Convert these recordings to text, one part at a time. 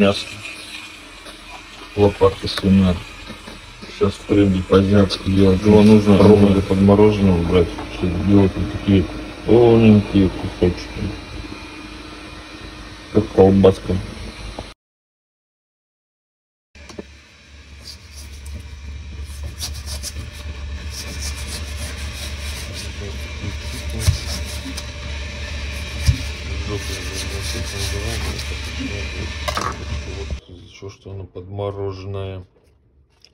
Мясо. Лопатка свиная. Сейчас тренде по-азиатски делать. Его нужно ровно подмороженного брать, чтобы делать вот такие тоненькие кусочки. Как колбаска. Вот еще что оно подмороженное.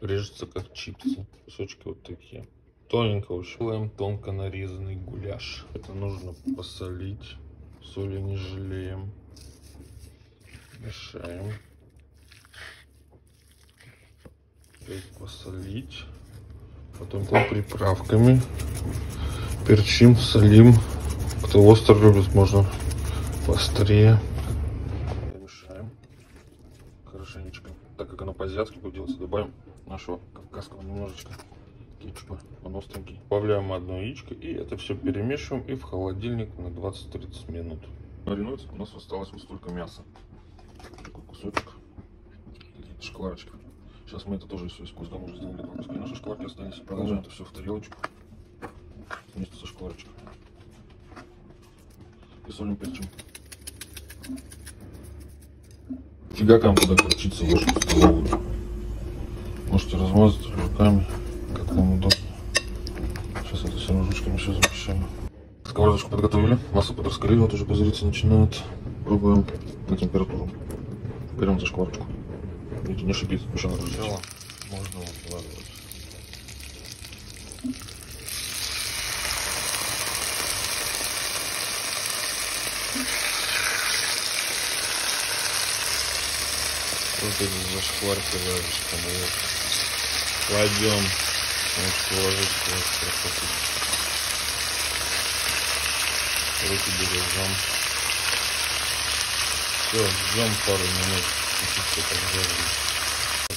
Режется как чипсы. Кусочки вот такие. Тоненько. Делаем тонко нарезанный гуляш. Это нужно посолить. Соли не жалеем. Мешаем. Опять посолить. Потом по приправками. Перчим, солим. Кто остро любит, можно поострее. Как оно по-азиатски будет добавим нашего кавказского немножечко кетчупа. Он остренький. Добавляем одно яичко и это все перемешиваем и в холодильник на 20-30 минут. Маринуется. У нас осталось вот столько мяса. Такой кусочек. Шкварочка. Сейчас мы это тоже все из куска уже сделали. Пускай наши шкварки остались. Продолжаем это все в тарелочку. Вместе со шкварочкой. И солим перчим. Фигакам туда горчица ложку столовую. Можете размазать руками, как вам удобно. Сейчас это все ручками сейчас замешаем. Сковородочку подготовили, масло подраскалили, вот уже пузыриться начинает. Пробуем на температуру. Берем за шкварочку. Видите, не шипит, сначала можно выкладывать. Вот это зашкваркиваешь, вот. Кладем. Можете ложить вот красоту. Руки бережем. Все, ждем пару минут. Чуть-чуть поджариваем.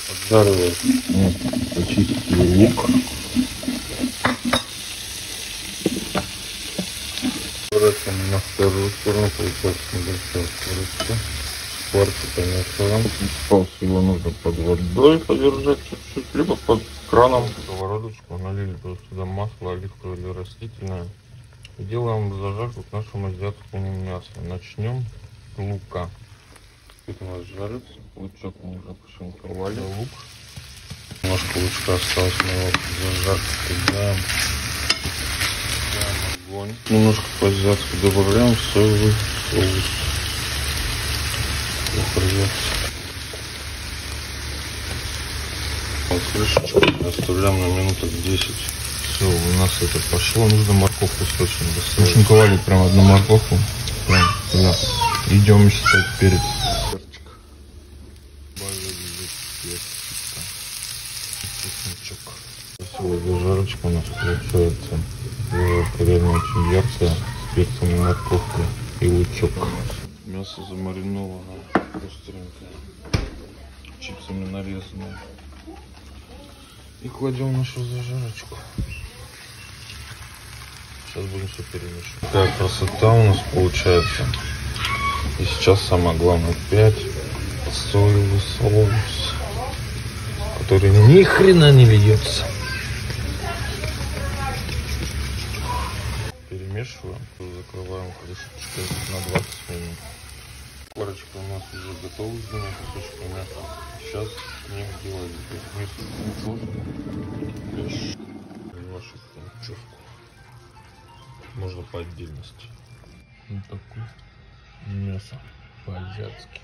Поджариваем. Вот, почистили лук. Поворачиваем на вторую сторону, получается небольшая скоростка. Помешиваем. Паузу его нужно под водой подержать чуть-чуть, либо под краном. Сковородочку налили сюда масло оливковое или растительное. И делаем зажарку к нашему азиатскому мясу. Начнем с лука. Это у нас жарится. Лучок мы уже пошинковали. Лук. Немножко лучка осталось, мы его зажарку кидаем. Огонь. Немножко по-азиатски добавляем соевый соус. Вот крышечку оставляем на минуток 10. Все, у нас это пошло. Нужно морковку срочно достать. Шинковали прям одну морковку. Прям туда. Идем считать перец. Все, зажарочка у нас получается. Реально очень яркая. С перцем и морковкой. И лучок. Мясо замариновано, чипсами нарезанное. И кладем нашу зажарочку. Сейчас будем все перемешивать. Какая красота у нас получается. И сейчас самое главное 5 соевый соус, который ни хрена не льется. Перемешиваем, закрываем крышечкой на 20 минут. Корочка у нас уже готова с двумя кусочками. Сейчас делаем мясо нашу панчевку. Можно по отдельности. Вот такое мясо по-азиатски.